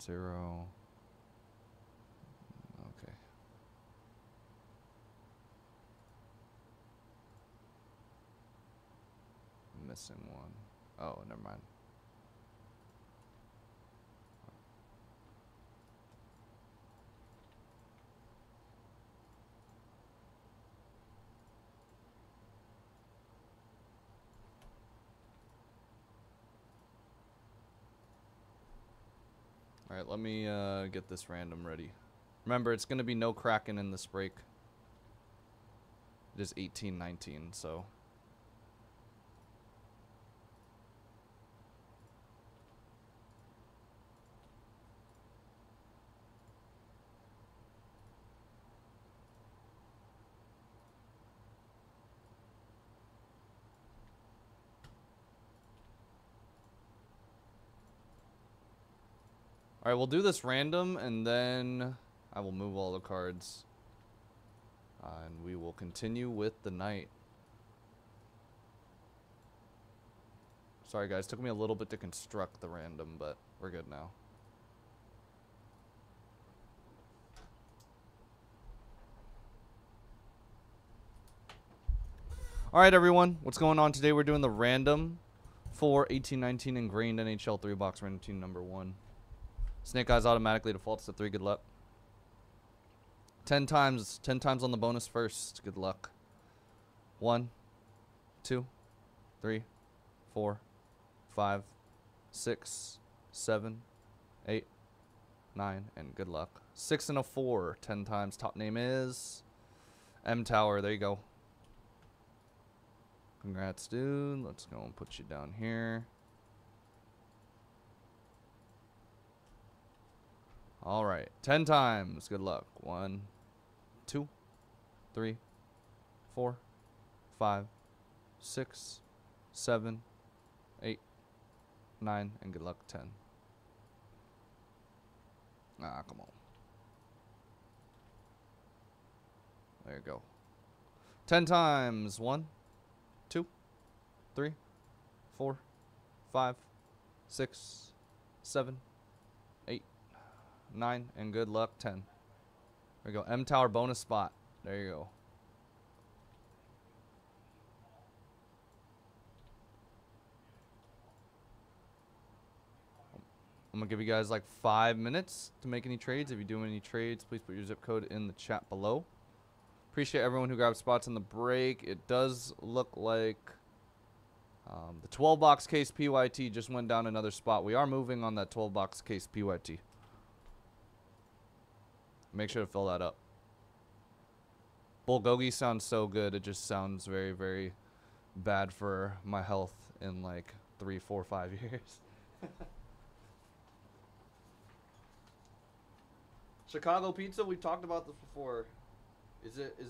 zero. Okay. Missing one. Oh, never mind. Alright, let me uh, get this random ready. Remember, it's going to be no Kraken in this break. It is 1819, so. Alright, we'll do this random, and then I will move all the cards. Uh, and we will continue with the night. Sorry guys, took me a little bit to construct the random, but we're good now. Alright everyone, what's going on today? We're doing the random for 1819 Engrained NHL 3 box random team number 1. Snake Eyes automatically defaults to 3, good luck. 10 times, 10 times on the bonus first, good luck. One, two, three, four, five, six, seven, eight, nine, and good luck. Six and a four, 10 times. Top name is M Tower. There you go. Congrats, dude. Let's go and put you down here. All right. 10 times. Good luck. One, two, three, four, five, six, seven, eight, nine, and good luck. 10. Ah, come on. There you go. 10 times. One, two, three, four, five, six, seven, nine, and good luck. 10. There you go. M Tower bonus spot. There you go. I'm gonna give you guys like five minutes to make any trades. If you do any trades, please put your zip code in the chat below. Appreciate everyone who grabbed spots in the break. It does look like um, the 12 box case PYT just went down another spot. We are moving on that 12 box case PYT. Make sure to fill that up. Bulgogi sounds so good. It just sounds very, very bad for my health in like three, four, five years. Chicago pizza. We've talked about this before. Is it? Is